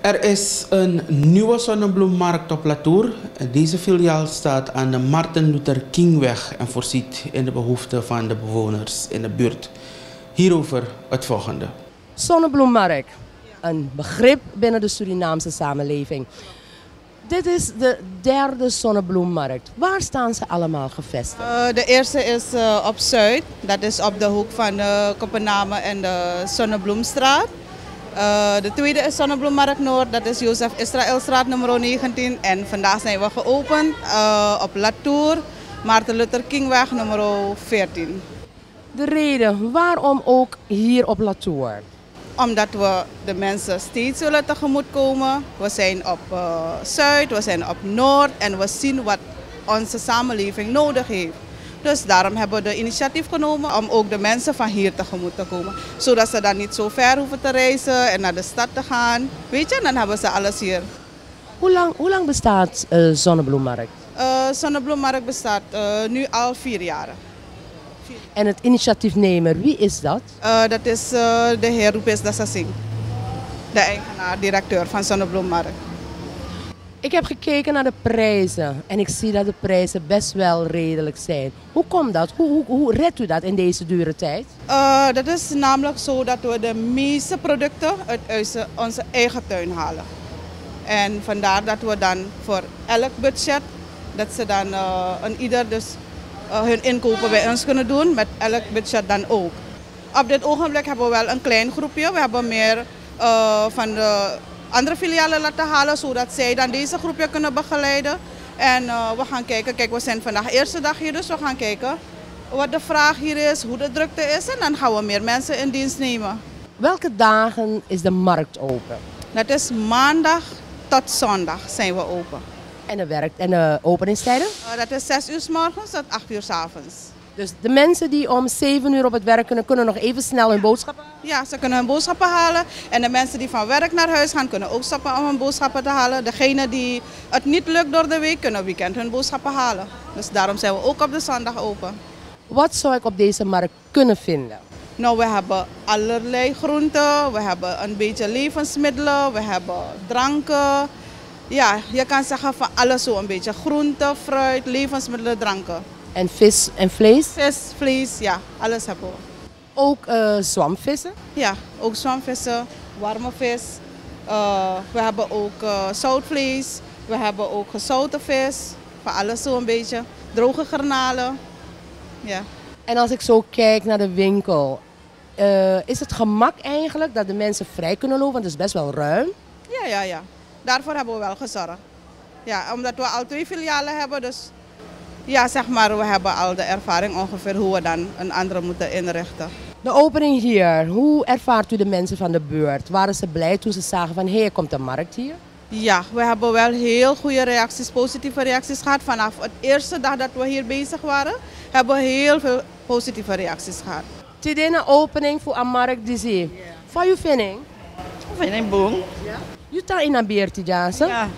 Er is een nieuwe zonnebloemmarkt op Latour. Deze filiaal staat aan de Martin Luther Kingweg en voorziet in de behoeften van de bewoners in de buurt. Hierover het volgende. Zonnebloemmarkt, een begrip binnen de Surinaamse samenleving. Dit is de derde zonnebloemmarkt. Waar staan ze allemaal gevestigd? Uh, de eerste is uh, op Zuid, dat is op de hoek van de Kopename en de Zonnebloemstraat. Uh, de tweede is Zonnebloemmarkt Noord, dat is Jozef Israëlstraat nummer 19. En vandaag zijn we geopend op Latour, Maarten Luther Kingweg nummer 14. De reden waarom ook hier op Latour? Omdat we de mensen steeds zullen tegemoetkomen. We zijn op uh, Zuid, we zijn op Noord en we zien wat onze samenleving nodig heeft. Dus daarom hebben we de initiatief genomen om ook de mensen van hier tegemoet te komen. Zodat ze dan niet zo ver hoeven te reizen en naar de stad te gaan. Weet je, dan hebben ze alles hier. Hoe lang, hoe lang bestaat uh, Zonnebloemmarkt? Uh, Zonnebloemmarkt bestaat uh, nu al vier jaar. En het initiatiefnemer, wie is dat? Uh, dat is de heer Rupes Dassasing, de eigenaar, directeur van Zonnebloemmarkt. Ik heb gekeken naar de prijzen en ik zie dat de prijzen best wel redelijk zijn. Hoe komt dat? Hoe, hoe, hoe redt u dat in deze dure tijd? Uh, dat is namelijk zo dat we de meeste producten uit onze eigen tuin halen. En vandaar dat we dan voor elk budget, dat ze dan uh, een ieder dus uh, hun inkopen bij ons kunnen doen, met elk budget dan ook. Op dit ogenblik hebben we wel een klein groepje. We hebben meer van de andere filialen laten halen, zodat zij dan deze groepje kunnen begeleiden. En uh, we gaan kijken, kijk we zijn vandaag de eerste dag hier, dus we gaan kijken wat de vraag hier is, hoe de drukte is en dan gaan we meer mensen in dienst nemen. Welke dagen is de markt open? Dat is maandag tot zondag zijn we open. En de, werk en de openingstijden? Uh, dat is 6 uur s morgens tot 8 uur s avonds. Dus de mensen die om 7 uur op het werk kunnen, kunnen nog even snel hun boodschappen halen? Ja, ze kunnen hun boodschappen halen. En de mensen die van werk naar huis gaan, kunnen ook stappen om hun boodschappen te halen. Degenen die het niet lukt door de week, kunnen weekend hun boodschappen halen. Dus daarom zijn we ook op de zondag open. Wat zou ik op deze markt kunnen vinden? Nou, we hebben allerlei groenten, we hebben een beetje levensmiddelen, we hebben dranken. Ja, je kan zeggen van alles zo een beetje. Groenten, fruit, levensmiddelen, dranken. En vis en vlees? Vis, vlees, ja, alles hebben we. Ook uh, zwampvissen? Ja, ook zwampvissen, warme vis. Uh, we hebben ook uh, zoutvlees, we hebben ook gezouten vis. Van alles zo een beetje. Droge garnalen. Ja. En als ik zo kijk naar de winkel, is het gemak eigenlijk dat de mensen vrij kunnen lopen? Want het is best wel ruim. Ja, ja, ja. Daarvoor hebben we wel gezorgd. Ja, omdat we al twee filialen hebben, dus ja, zeg maar, we hebben al de ervaring ongeveer hoe we dan een andere moeten inrichten. De opening hier, hoe ervaart u de mensen van de buurt? Waren ze blij toen ze zagen van hé, hey, komt de markt hier? Ja, we hebben wel heel goede reacties, positieve reacties gehad. Vanaf het eerste dag dat we hier bezig waren, hebben we heel veel positieve reacties gehad. Een opening voor een markt die zie. Wat je vindt? Ik vind boom. Ja. Je staat in een beertje, Ja.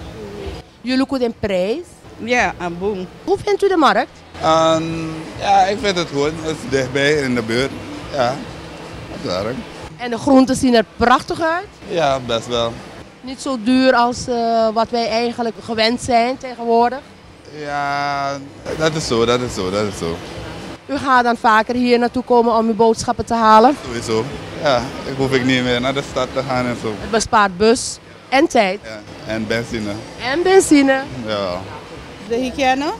Jullie kunnen een prijs? Ja, een boom. Hoe vindt u de markt? Um, ja, ik vind het goed. Het is dichtbij in de buurt. Ja, dat is erg. En de groenten zien er prachtig uit? Ja, best wel. Niet zo duur als uh, wat wij eigenlijk gewend zijn tegenwoordig? Ja, dat is zo, dat is zo, dat is zo. U gaat dan vaker hier naartoe komen om uw boodschappen te halen? Sowieso. Ja, ik hoef ik niet meer naar de stad te gaan en zo. Het bespaart bus en tijd. Ja, en benzine. En benzine. Ja. De hygiëne,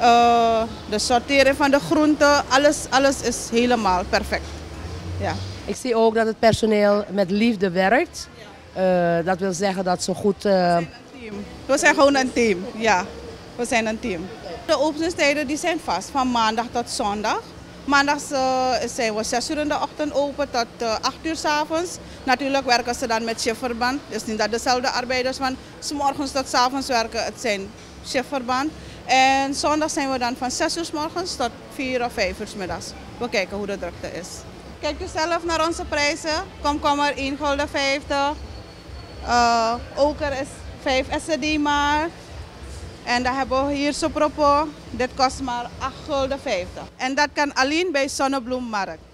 uh, de sorteren van de groenten, alles, alles is helemaal perfect. Ja. Ik zie ook dat het personeel met liefde werkt. Uh, dat wil zeggen dat ze goed... Uh... We zijn een team. We zijn gewoon een team, ja. We zijn een team. De openingstijden die zijn vast, van maandag tot zondag. Maandags uh, zijn we 6 uur in de ochtend open tot uh, 8 uur s avonds. Natuurlijk werken ze dan met shiftverband. Dus niet dat dezelfde arbeiders van s morgens tot s avonds werken. Het zijn En zondag zijn we dan van 6 uur s morgens tot 4 of 5 uur s middags. We kijken hoe de drukte is. Kijk u zelf naar onze prijzen. Komkommer 1 gulden 50. Uh, oker is 5 SCD maar. En dan hebben we hier sopropo. Dit kost maar 8 gulden 50. En dat kan alleen bij Zonnebloemmarkt.